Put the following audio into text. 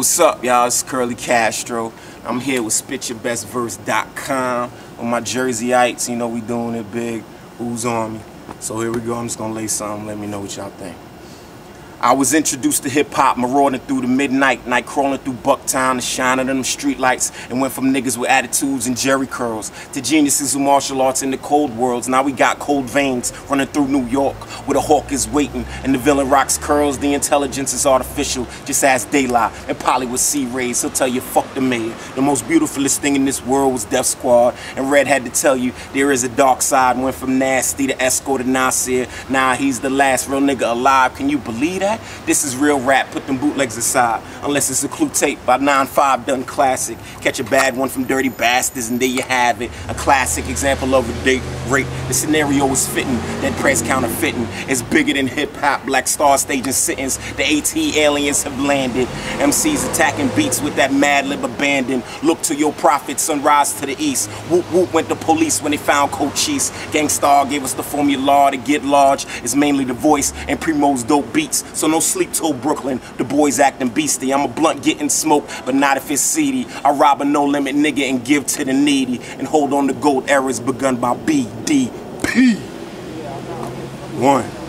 What's up, y'all? It's Curly Castro. I'm here with SpitYourBestVerse.com on my Jerseyites. You know we doing it big. Who's on me? So here we go. I'm just gonna lay something. Let me know what y'all think. I was introduced to hip hop, marauding through the midnight, night crawling through Bucktown, the shining of them streetlights, and went from niggas with attitudes and Jheri curls to geniuses with martial arts in the cold worlds. Now we got cold veins running through New York, where the hawk is waiting and the villain rocks curls. The intelligence is artificial, just ask Daylight and Polly with C rays. He'll tell you, fuck the mayor. The most beautifulest thing in this world was Def Squad, and Red had to tell you there is a dark side. Went from nasty to escort to Nasir. Now he's the last real nigga alive. Can you believe that? That? This is real rap, put them bootlegs aside. Unless it's a clue tape by 9-5 done classic. Catch a bad one from Dirty Bastards and there you have it. A classic example of a date rape. The scenario is fitting, that press counterfeiting. is bigger than hip hop, black star staging sittings. The ATLiens have landed. MCs attacking beats with that Madlib abandon. Look to your prophet, sunrise to the east. Whoop whoop went the police when they found Cochise. Gang Starr gave us the formula to get large. It's mainly the voice and Primo's dope beats. So no sleep till Brooklyn. The boys acting beastie. I'm a blunt getting smoke, but not if it's seedy. I rob a no limit nigga and give to the needy. And hold on to gold eras begun by BDP. One.